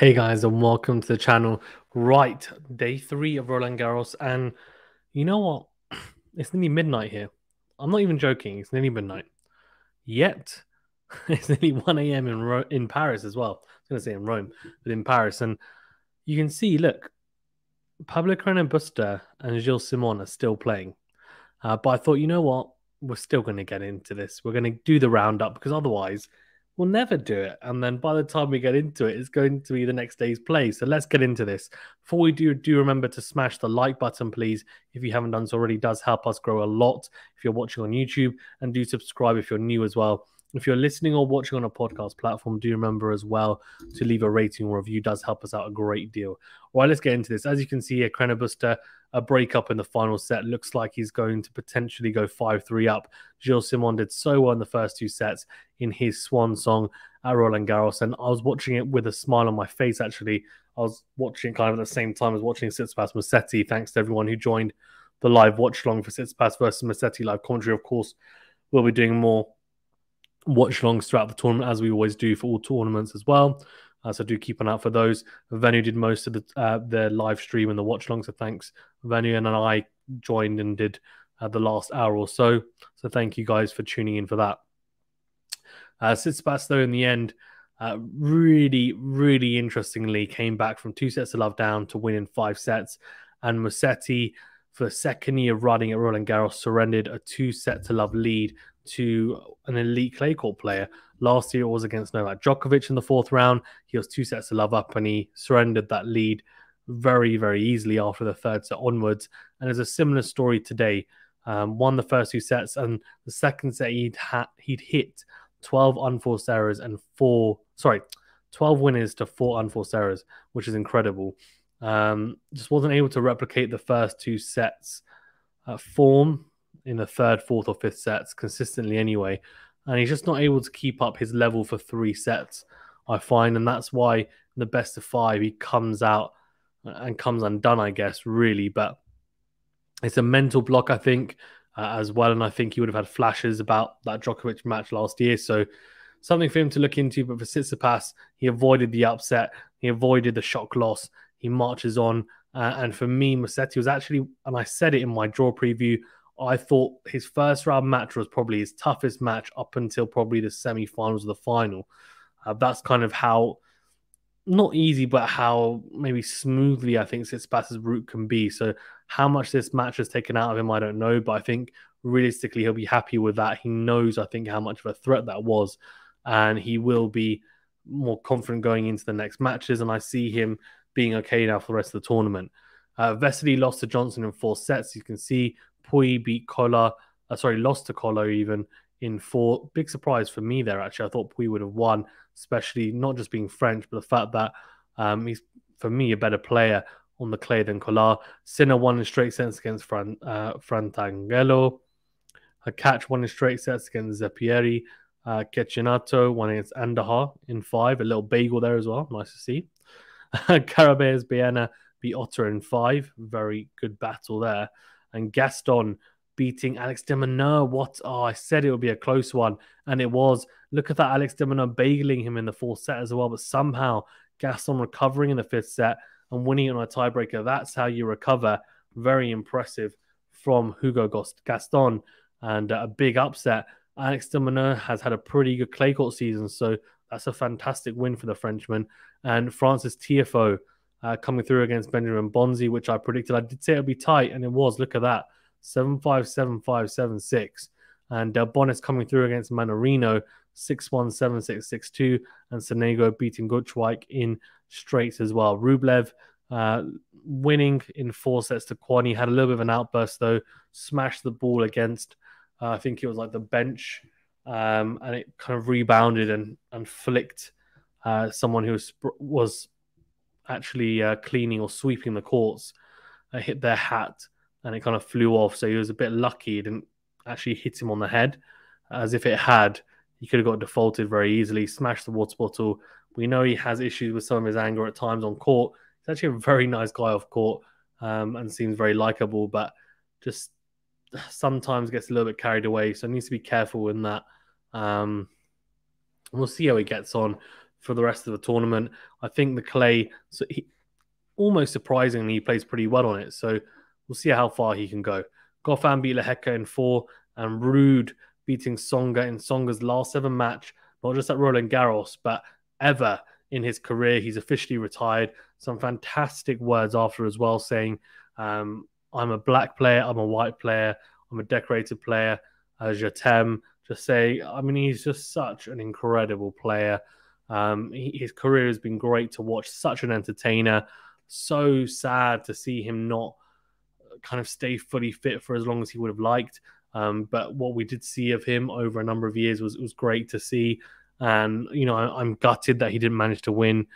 Hey guys, and welcome to the channel. Right, day three of Roland Garros, and you know what? It's nearly midnight here. I'm not even joking. It's nearly midnight. Yet, it's nearly 1 a.m. in Ro- in Paris as well. I was going to say in Rome, but in Paris, and you can see. Look, Pablo Carreño Busta and Gilles Simon are still playing. Uh, but I thought, you know what? We're still going to get into this. We're going to do the roundup because otherwise we'll never do it. And then by the time we get into it, it's going to be the next day's play. So let's get into this. Before we do, do remember to smash the like button, please. If you haven't done so already, does help us grow a lot if you're watching on YouTube. And do subscribe if you're new as well. If you're listening or watching on a podcast platform, do remember as well to leave a rating or review. Does help us out a great deal. All right, let's get into this. As you can see here, Busta, a breakup in the final set. Looks like he's going to potentially go 5 3 up. Gilles Simon did so well in the first two sets in his swan song at Roland Garros. And I was watching it with a smile on my face, actually. I was watching kind of at the same time as watching Tsitsipas Musetti. Thanks to everyone who joined the live watch along for Tsitsipas versus Musetti live commentary. Of course, we'll be doing more watch alongs throughout the tournament, as we always do for all tournaments as well. Uh, so do keep an eye out for those. Venu did most of the uh, the live stream and the watch along. So thanks, Venu, and I joined and did uh, the last hour or so. So thank you guys for tuning in for that. Uh, Tsitsipas, though, in the end, uh, really, really interestingly came back from two sets of love down to win in five sets. And Musetti, for the second year running at Roland Garros, surrendered a two set to love lead to an elite clay court player. Last year it was against Novak Djokovic in the fourth round. He was two sets to love up and he surrendered that lead very, very easily after the third set onwards. And there's a similar story today. Um, won the first two sets and the second set he'd ha- he'd hit 12 unforced errors and four sorry 12 winners to four unforced errors which is incredible um, just wasn't able to replicate the first two sets uh, form in the third, fourth, or fifth sets consistently anyway. And he's just not able to keep up his level for three sets, I find. And that's why in the best of five, he comes out and comes undone, I guess, really. But it's a mental block, I think, uh, as well. And I think he would have had flashes about that Djokovic match last year. So something for him to look into. But for Tsitsipas, he avoided the upset, he avoided the shock loss. He marches on. Uh, and for me, Musetti was actually, and I said it in my draw preview, I thought his first round match was probably his toughest match up until probably the semi finals of the final. Uh, that's kind of how, not easy, but how maybe smoothly I think Tsitsipas's route can be. So, how much this match has taken out of him, I don't know. But I think realistically, he'll be happy with that. He knows, I think, how much of a threat that was. And he will be more confident going into the next matches. And I see him being okay now for the rest of the tournament. Uh, Vesely lost to Johnson in four sets. You can see Pouille beat Koller. Uh, sorry, lost to Koller even in four. Big surprise for me there, actually. I thought Pouille would have won, especially not just being French, but the fact that um, he's, for me, a better player on the clay than Koller. Sinner won in straight sets against Fran, uh, catch won in straight sets against Zeppieri. Uh, Cecchinato won against Andujar in five. A little bagel there as well. Nice to see. Carballés Baena beat Otter in five. Very good battle there and Gaston beating Alex de Minaur. What? Oh, I said it would be a close one, and it was. Look at that, Alex de Minaur bageling him in the fourth set as well, but somehow Gaston recovering in the fifth set and winning on a tiebreaker. That's how you recover. Very impressive from Hugo Gaston, and a big upset. Alex de Minaur has had a pretty good clay court season, so that's a fantastic win for the Frenchman. And Frances Tiafoe uh, coming through against Benjamin Bonzi, which I predicted. I did say it would be tight, and it was. Look at that 7 5 7 5 7 6. And Delbonis coming through against Mannarino 6 1 7 6 6 2. And Sonego beating Gutzwijk in straights as well. Rublev uh, winning in four sets to Kwani. Had a little bit of an outburst though, smashed the ball against, uh, I think it was like the bench, um, and it kind of rebounded and, and flicked uh, someone who was, was actually uh, cleaning or sweeping the courts uh, hit their hat and it kind of flew off. So he was a bit lucky it didn't actually hit him on the head. As if it had, he could have got defaulted very easily, smashed the water bottle. We know he has issues with some of his anger at times on court. He's actually a very nice guy off court um, and seems very likable, but just sometimes gets a little bit carried away. So needs to be careful in that. Um, we'll see how he gets on for the rest of the tournament. I think the clay, so he, almost surprisingly, he plays pretty well on it. So we'll see how far he can go. Goffin beat Lehecka in four, and Ruud beating Tsonga in Tsonga's last ever match, not just at Roland Garros, but ever in his career. He's officially retired. Some fantastic words after as well, saying, um, I'm a black player, I'm a white player, I'm a decorated player, as Jatem. Just say, I mean, he's just such an incredible player. Um, his career has been great to watch, such an entertainer. So sad to see him not kind of stay fully fit for as long as he would have liked. Um, but what we did see of him over a number of years was was great to see. And you know, I, am gutted that he didn't manage to win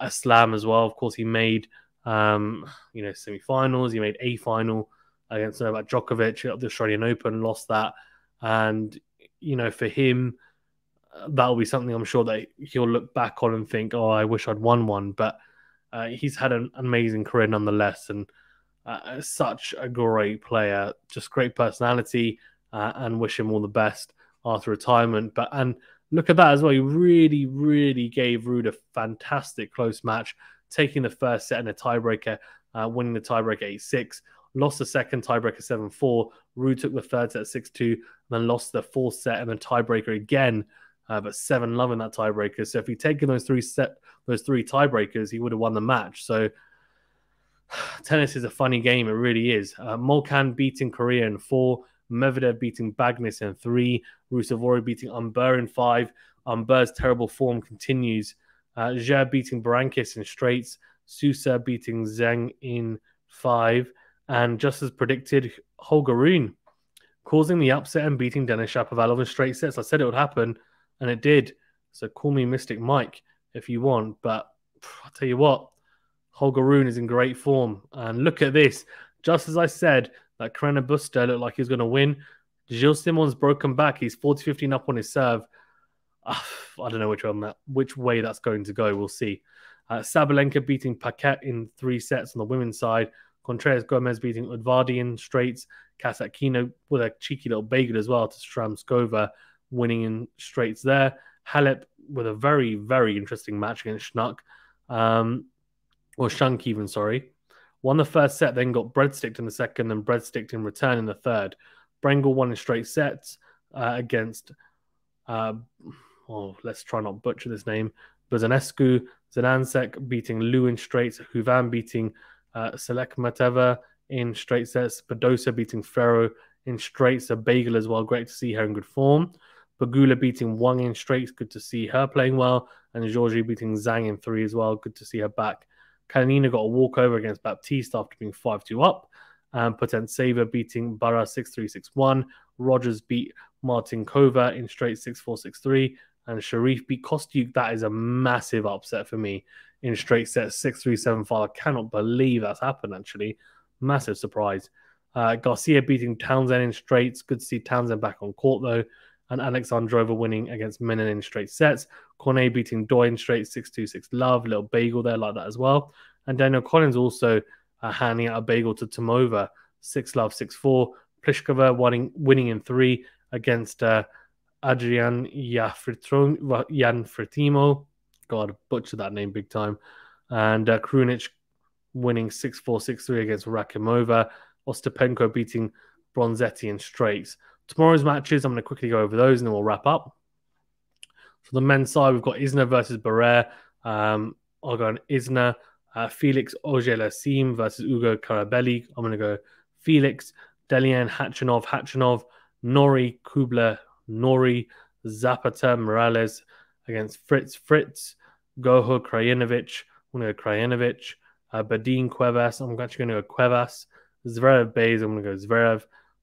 a slam as well. Of course, he made um, you know semi-finals. He made a final against Novak Djokovic at the Australian Open, lost that, and you know, for him, that'll be something I'm sure that he'll look back on and think, "Oh, I wish I'd won one." But uh, he's had an amazing career nonetheless, and uh, such a great player, just great personality, uh, and wish him all the best after retirement. But and look at that as well. He really, really gave Ruud a fantastic close match, taking the first set in a tiebreaker, uh, winning the tiebreaker 8 6. Lost the second tiebreaker 7 4. Ruud took the third set 6 2, and then lost the fourth set and then tiebreaker again, uh, but 7 love in that tiebreaker. So if he'd taken those three set, those three tiebreakers, he would have won the match. So tennis is a funny game. It really is. Uh, Molcan beating Coria in four. Medvedev beating Bagnis in three, Ruusuvuori beating Humbert in five. Humbert's terrible form continues. Uh, beating Berankis in straights, Sousa beating Zheng in five, and just as predicted, Holger Rune causing the upset and beating Denis Shapovalov in straight sets. I said it would happen, and it did. So call me Mystic Mike if you want, but I'll tell you what, Holger Rune is in great form. And look at this. Just as I said, that Carreño Busta looked like he was going to win. Gilles Simons broken back. He's 40 15 up on his serve. Uh, I don't know which one that, which way that's going to go. We'll see. Uh, Sabalenka beating Paquet in three sets on the women's side. Contreras Gomez beating Udvardy in straights. Kasatkina with a cheeky little bagel as well to Stramskova, winning in straights there. Halep with a very, very interesting match against Schnuck. Um, or Schunk, even, sorry. Won the first set, then got breadsticked in the second, and breadsticked in return in the third. Brengle won in straight sets uh, against, uh, oh, let's try not butcher this name, Buzanescu, Zidansek beating Liu in straights, Huvan beating uh, Mateva in straight sets, Badosa beating Ferro in straights, a bagel as well. Great to see her in good form. Pegula beating Wang in straights, good to see her playing well. And Giorgi beating Zhang in three as well, good to see her back. Kalinina got a walkover against Baptiste after being 5 2 up. Um, Putintseva beating Barra 6 3 6 1. Rogers beat Martincova in straight 6 4 6 3. And Sherif beat Kostyuk. That is a massive upset for me in straight sets 6 3 7 5. I cannot believe that's happened, actually. Massive surprise. Uh, Garcia beating Townsend in straights. Good to see Townsend back on court, though. And Alexandrova winning against Menin in straight sets. Cornet beating Doi in straight 6 2 6 love. Little bagel there, like that as well. And Danielle Collins also uh, handing out a bagel to Tomova, 6 love, 6 4. Pliskova winning, winning in three against uh, Adrian Yanfritimo. God, butcher that name big time. And uh, Krunic winning 6 4 6 3 against Rakhimova. Ostapenko beating Bronzetti in straights. Tomorrow's matches, I'm going to quickly go over those and then we'll wrap up. For the men's side, we've got Isner versus Barrere. Um, I'll go on Isner. Uh, Felix Auger-Aliassime versus Ugo Carabelli. I'm going to go Felix, Delian, Khachanov, Khachanov, Norrie Kubler, Norrie Zapata, Miralles against Fritz, Fritz, Gojo, Krajinovic. I'm going to go Krajinovic, uh, Badin, Cuevas. I'm actually going to go Cuevas. Zverev, Baez. I'm going to go Zverev.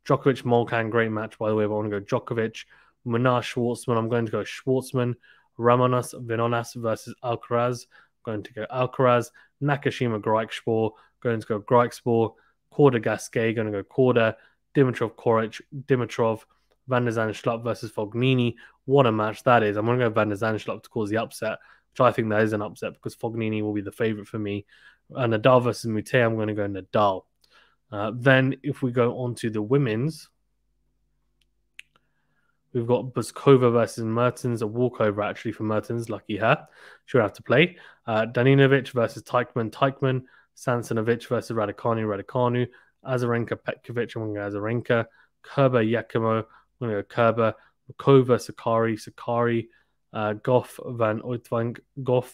Djokovic, Molcan. Great match, by the way, but I want to go Djokovic. Munar, Schwartzman. I'm going to go Schwartzman. Ramonas, Vinonas versus Alcaraz. I'm going to go Alcaraz. Nakashima, Griekspoor. Going to go Griekspoor. Korda, Gasquet. Going to go Korda. Dimitrov, Coric. Dimitrov. Van der Zandschulp versus Fognini. What a match that is. I'm going to go Van der Zandschulp to cause the upset, which I think that is an upset because Fognini will be the favorite for me. Uh, Nadal versus Moutet, I'm going to go Nadal. Uh, then if we go on to the women's, We've got Bouzkova versus Mertens, a walkover actually for Mertens. Lucky her. She'll have to play. Uh, Danilovic versus Teichmann. Teichmann. Sansanovic versus Raducanu. Raducanu. Azarenka Petkovic. I'm going to go Azarenka. Kerber Jacquemot. I'm going to go Kerber. Kova Sakkari. Sakkari. Uh, Gauff Van Uytvanck. Gauff.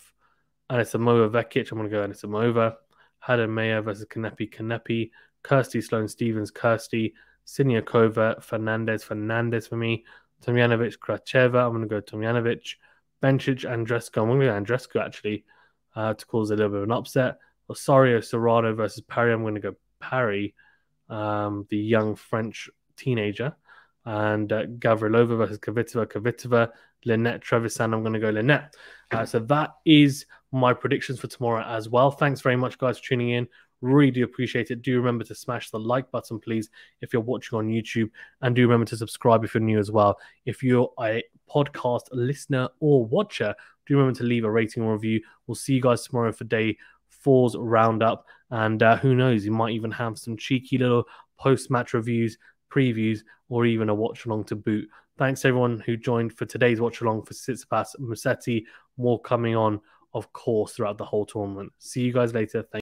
Anisimova Vekic. I'm going to go Anisimova. Haddad Maia versus Kanepi. Kanepi. Kirsty Sloane Stevens. Kirsty. Siniakova. Fernandez. Fernandez for me. Tomljanovic, Gracheva. I'm going to go Tomljanovic. Bencic, Andreescu. I'm going to go Andreescu actually uh, to cause a little bit of an upset. Osorio Serrano versus Parry. I'm going to go Parry, um, the young French teenager. And uh, Gavrilova versus Kvitova. Kvitova, Linette Trevisan. I'm going to go Linette. Uh, so that is my predictions for tomorrow as well. Thanks very much, guys, for tuning in. Really do appreciate it. Do remember to smash the like button, please, if you're watching on YouTube. And do remember to subscribe if you're new as well. If you're a podcast listener or watcher, do remember to leave a rating or review. We'll see you guys tomorrow for day four's roundup. And uh, who knows, you might even have some cheeky little post match reviews, previews, or even a watch along to boot. Thanks everyone who joined for today's watch along for Tsitsipas Musetti. More coming on, of course, throughout the whole tournament. See you guys later. Thank